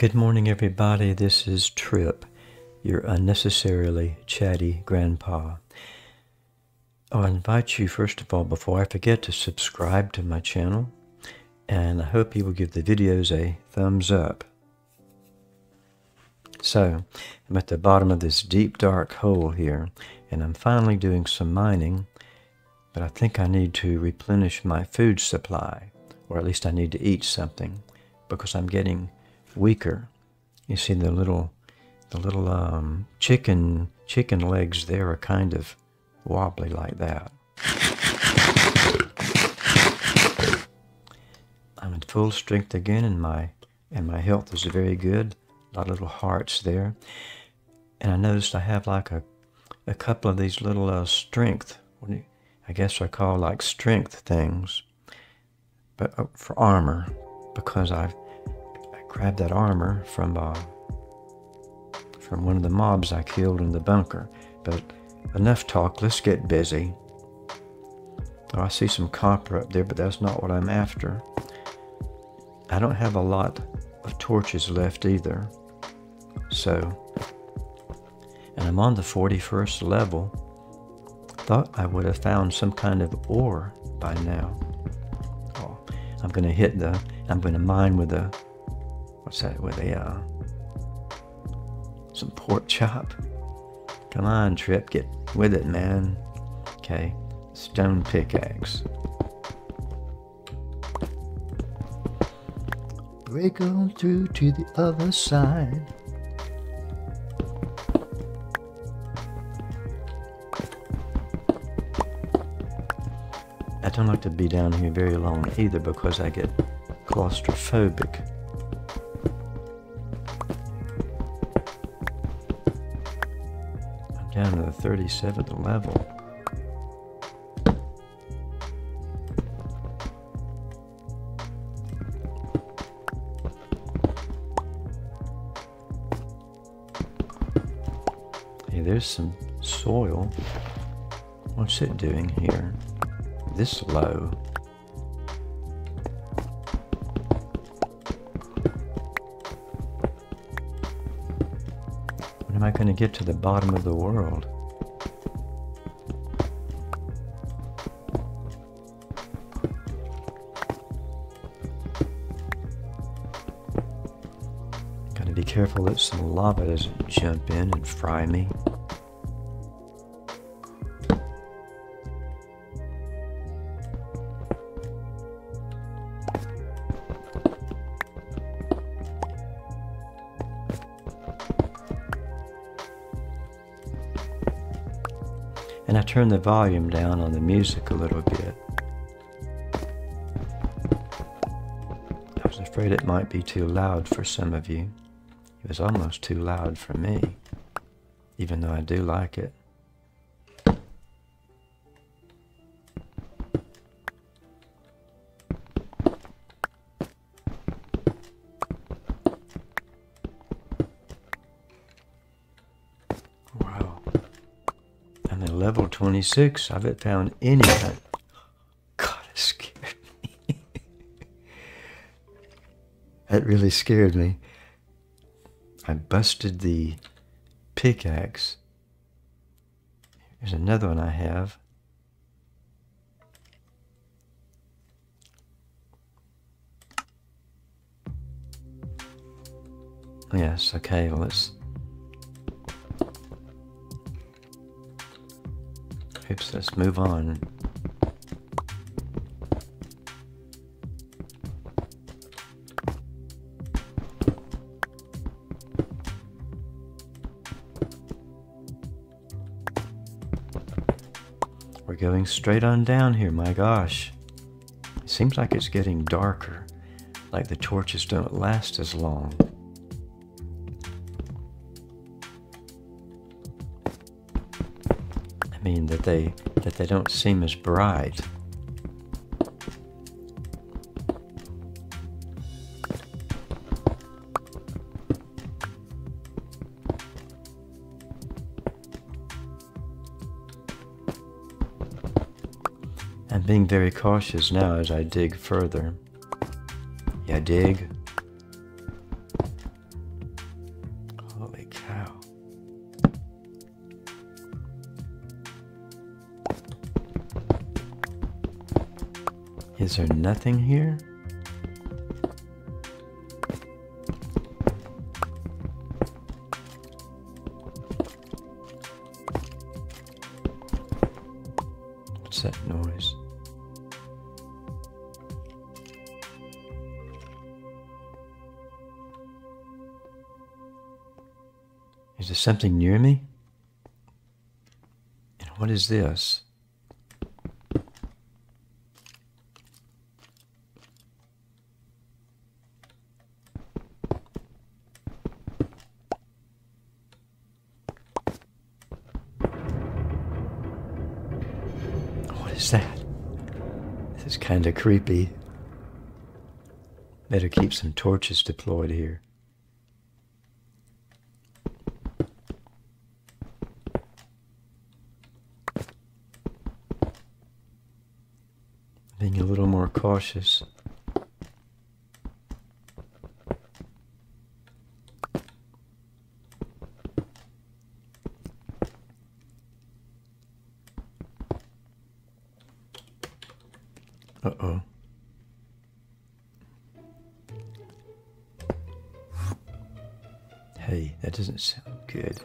Good morning, everybody. This is Trippe, your unnecessarily chatty grandpa. I invite you, first of all, before I forget, to subscribe to my channel, and I hope you will give the videos a thumbs up. So, I'm at the bottom of this deep, dark hole here, and I'm finally doing some mining, but I think I need to replenish my food supply, or at least I need to eat something, because I'm getting weaker. You see the little, the little um, chicken chicken legs there are kind of wobbly like that. I'm at full strength again, and my and my health is very good. A lot of little hearts there, and I noticed I have like a a couple of these little uh, strength. I guess I call like strength things, but uh, for armor because I've grabbed that armor from uh, from one of the mobs I killed in the bunker. But enough talk, let's get busy. Oh, I see some copper up there, but that's not what I'm after. I don't have a lot of torches left either. So, and I'm on the 41st level. Thought I would have found some kind of ore by now. Oh, I'm going to hit the, I'm going to mine with a what's that with a uh, some pork chop. Come on Trippe get with it man. Okay stone pickaxe. Break on through to the other side. I don't like to be down here very long either because I get claustrophobic. 37th level. Hey, there's some soil. What's it doing here? This low. When am I going to get to the bottom of the world? Careful that some lava doesn't jump in and fry me. and I turned the volume down on the music a little bit. I was afraid it might be too loud for some of you. It was almost too loud for me, even though I do like it. Wow. And at level 26. I haven't found any kind. God, it scared me. that really scared me. I busted the pickaxe. There's another one I have. Yes, okay, well, let's Oops, let's move on. Going straight on down here, my gosh. It seems like it's getting darker, like the torches don't last as long. I mean that they that they don't seem as bright. being very cautious now as I dig further. Yeah, dig. Holy cow. Is there nothing here? Is there something near me? And what is this? What is that? This is kind of creepy. Better keep some torches deployed here. Being a little more cautious. Uh-oh. Hey, that doesn't sound good.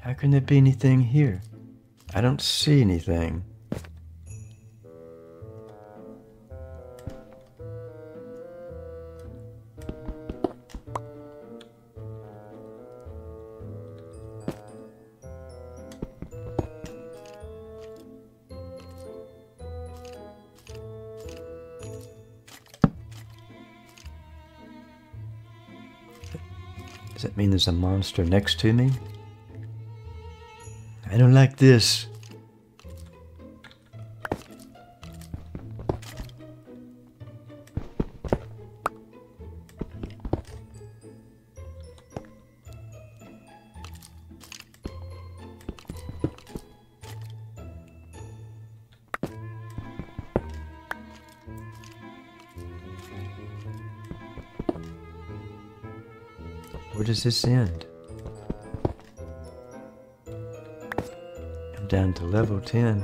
How can there be anything here? I don't see anything. Does that mean there's a monster next to me? I don't like this. Where does this end? Down to level 10.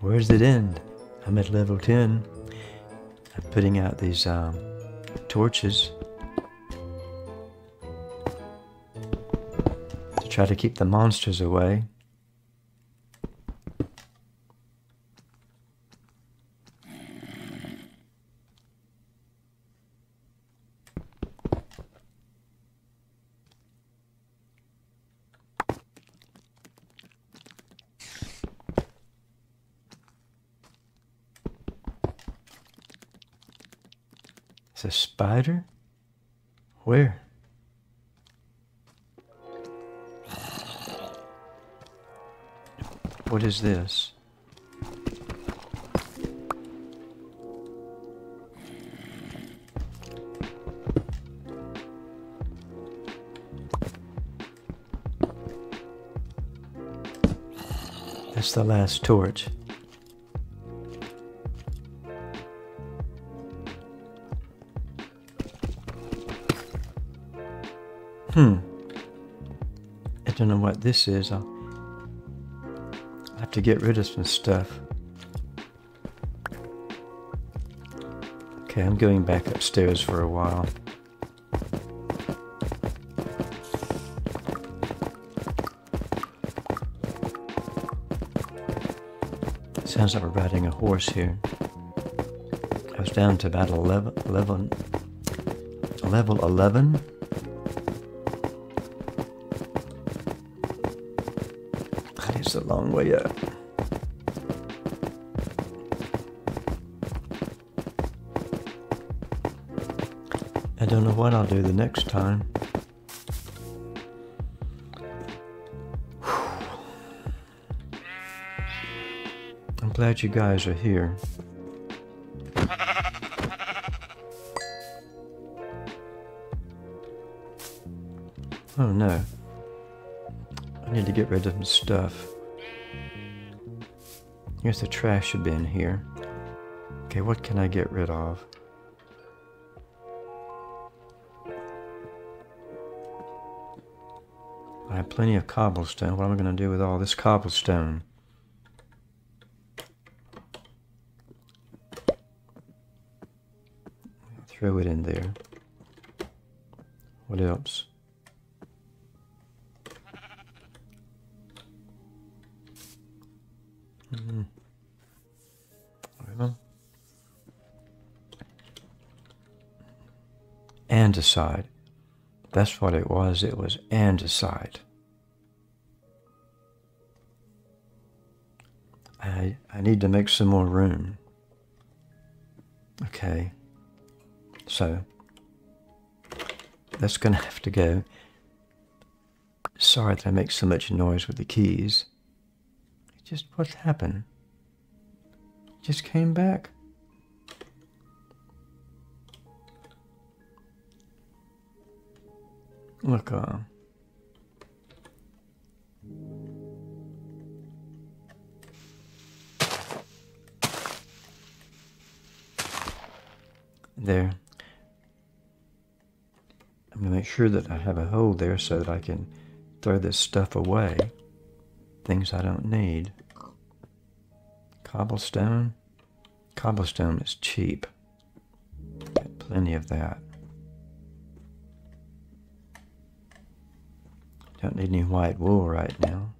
Where does it end? I'm at level 10. I'm putting out these um, torches to try to keep the monsters away. Spider? Where? What is this? That's the last torch. Hmm. I don't know what this is. I'll have to get rid of some stuff. Okay, I'm going back upstairs for a while. Sounds like we're riding a horse here. I was down to about 11, 11 level 11. A long way up. I don't know what I'll do the next time. I'm glad you guys are here. Oh no. I need to get rid of some stuff. Guess the trash should be in here. Okay, what can I get rid of? I have plenty of cobblestone. What am I going to do with all this cobblestone? Throw it in there. What else? Mm. Andesite. That's what it was. It was andesite. I, I need to make some more room. Okay. So, that's going to have to go. Sorry that I make so much noise with the keys. Just what's happened? Just came back. Look, uh, there. I'm going to make sure that I have a hole there so that I can throw this stuff away. Things I don't need. Cobblestone. Cobblestone is cheap. Got plenty of that. Don't need any white wool right now.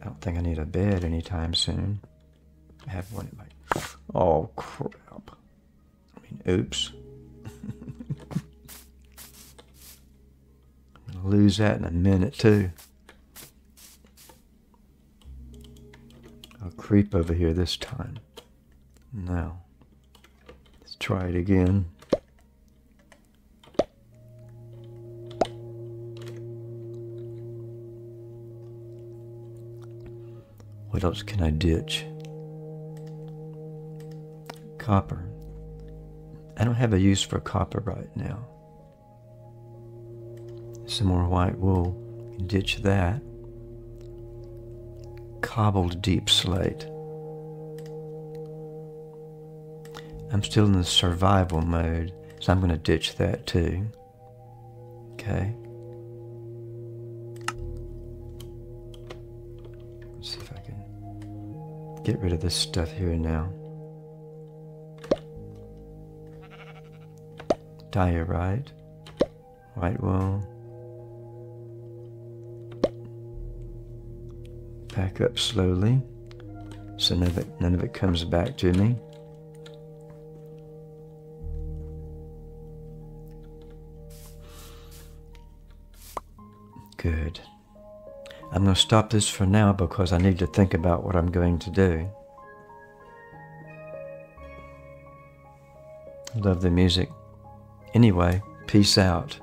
I don't think I need a bed anytime soon. I have one in my... Oh, crap. I mean, oops. Lose that in a minute, too. I'll creep over here this time. Now, let's try it again. What else can I ditch? Copper. I don't have a use for copper right now. Some more white wool. Ditch that. Cobbled deepslate. I'm still in the survival mode, so I'm going to ditch that too. Okay. Let's see if I can get rid of this stuff here now. Diorite, white wool. Pack up slowly so none of it, none of it comes back to me. Good. I'm going to stop this for now because I need to think about what I'm going to do. Love the music. Anyway, peace out.